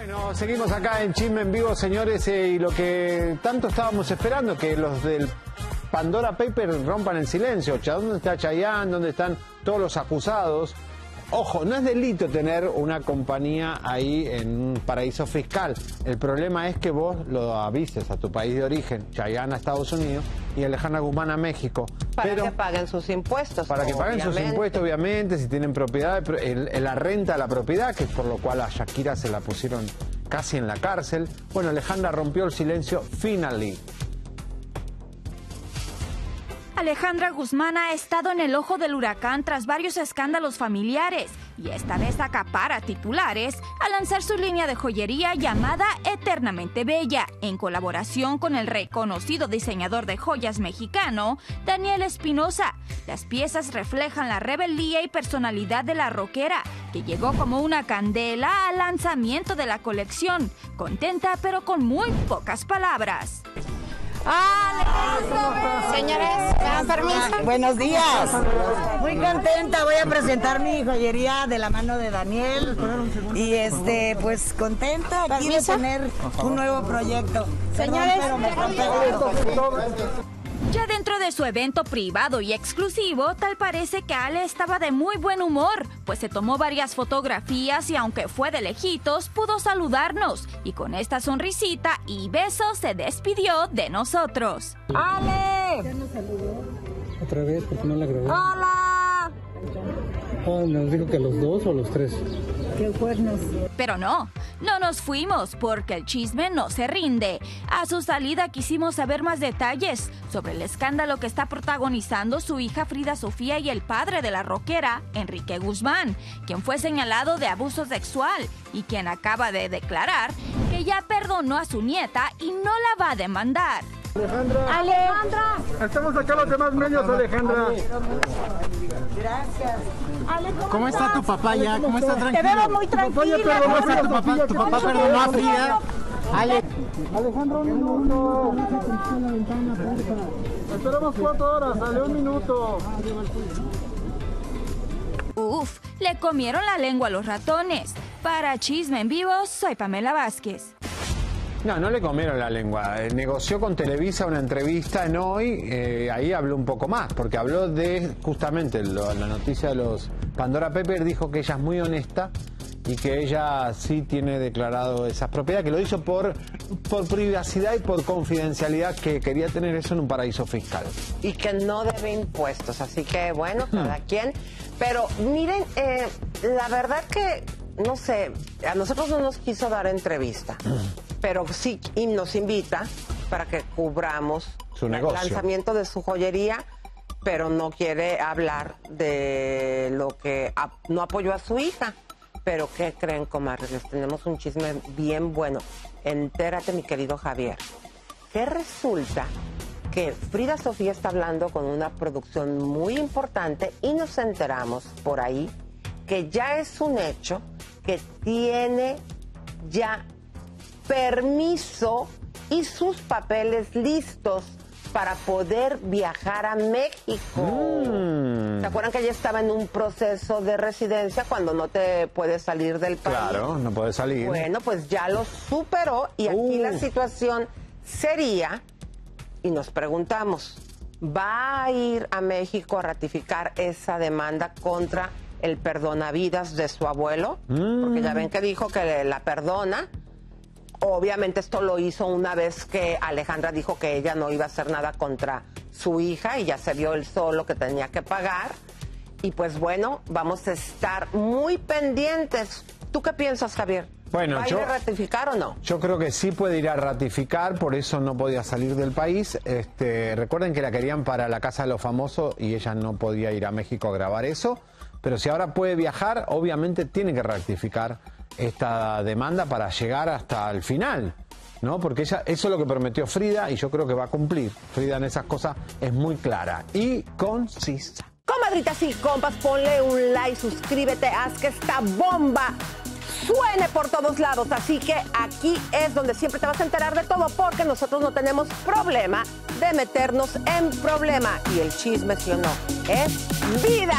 Bueno, seguimos acá en Chisme en Vivo, señores, eh, y lo que tanto estábamos esperando, que los del Pandora Paper rompan el silencio. ¿Dónde está Chayanne? ¿Dónde están todos los acusados? Ojo, no es delito tener una compañía ahí en un paraíso fiscal. El problema es que vos lo avises a tu país de origen, Chayanne a Estados Unidos y Alejandra Guzmán a México. Para que paguen sus impuestos. Para que paguen sus impuestos, obviamente, si tienen propiedad, la renta a la propiedad, que es por lo cual a Shakira se la pusieron casi en la cárcel. Bueno, Alejandra rompió el silencio finally. Alejandra Guzmán ha estado en el ojo del huracán tras varios escándalos familiares y esta vez acapara titulares al lanzar su línea de joyería llamada Eternamente Bella, en colaboración con el reconocido diseñador de joyas mexicano, Daniel Espinosa. Las piezas reflejan la rebeldía y personalidad de la rockera, que llegó como una candela al lanzamiento de la colección, contenta pero con muy pocas palabras. Señores, Buenos días. Muy contenta, voy a presentar mi joyería de la mano de Daniel. Y este, pues contenta aquí de tener un nuevo proyecto. Señores, ya dentro de su evento privado y exclusivo, tal parece que Ale estaba de muy buen humor, pues se tomó varias fotografías y aunque fue de lejitos, pudo saludarnos y con esta sonrisita y beso se despidió de nosotros. ¡Ale! ¿Ya nos saludó? Otra vez, porque no la grabé. ¡Hola! Oh, nos dijo que los dos o los tres. ¡Qué cuernos! Pero no, no nos fuimos porque el chisme no se rinde. A su salida quisimos saber más detalles sobre el escándalo que está protagonizando su hija Frida Sofía y el padre de la rockera, Enrique Guzmán, quien fue señalado de abuso sexual y quien acaba de declarar que ya perdonó a su nieta y no la va a demandar. Alejandra. Alejandra. Estamos acá los demás medios, Alejandra. Gracias. ¿Cómo está tu papá ya? ¿Cómo está tranquilo? Te veo muy tranquila. ¿Cómo está tu papá? ¿Tu papá perdonó a Frida? Ale. Alejandra, un minuto. Esperamos cuatro horas, dale un minuto. Uf, le comieron la lengua a los ratones. Para Chisme en Vivo, soy Pamela Vázquez. No, no le comieron la lengua. Eh, negoció con Televisa una entrevista en hoy, eh, ahí habló un poco más, porque habló de justamente la noticia de los Pandora Pepper, dijo que ella es muy honesta y que ella sí tiene declarado esas propiedades, que lo hizo por, por privacidad y por confidencialidad, que quería tener eso en un paraíso fiscal. Y que no debe impuestos, así que bueno, hmm. cada quien. Pero miren, eh, la verdad que, no sé, a nosotros no nos quiso dar entrevista. Pero sí y nos invita para que cubramos el lanzamiento de su joyería, pero no quiere hablar de lo que no apoyó a su hija. Pero ¿qué creen, comadres? Les tenemos un chisme bien bueno. Entérate, mi querido Javier. Que resulta que Frida Sofía está hablando con una producción muy importante y nos enteramos por ahí que ya es un hecho que tiene ya permiso y sus papeles listos para poder viajar a México. Mm. ¿Se acuerdan que ella estaba en un proceso de residencia cuando no te puedes salir del país? Claro, no puedes salir. Bueno, pues ya lo superó y aquí la uh. situación sería, y nos preguntamos, ¿va a ir a México a ratificar esa demanda contra el perdonavidas de su abuelo? Porque ya mm. ven que dijo que la perdona Obviamente esto lo hizo una vez que Alejandra dijo que ella no iba a hacer nada contra su hija y ya se vio el solo que tenía que pagar. Y pues bueno, vamos a estar muy pendientes. ¿Tú qué piensas, Javier? Bueno, ¿Va a ir a ratificar o no? Yo creo que sí puede ir a ratificar, por eso no podía salir del país. Este, recuerden que la querían para la Casa de los Famosos y ella no podía ir a México a grabar eso. Pero si ahora puede viajar, obviamente tiene que ratificar esta demanda para llegar hasta el final. ¿no? Porque ella, eso es lo que prometió Frida y yo creo que va a cumplir. Frida en esas cosas es muy clara y concisa. Comadritas y compas, ponle un like, suscríbete, haz que esta bomba suene por todos lados. Así que aquí es donde siempre te vas a enterar de todo porque nosotros no tenemos problema de meternos en problema. Y el chisme, si o no, es vida.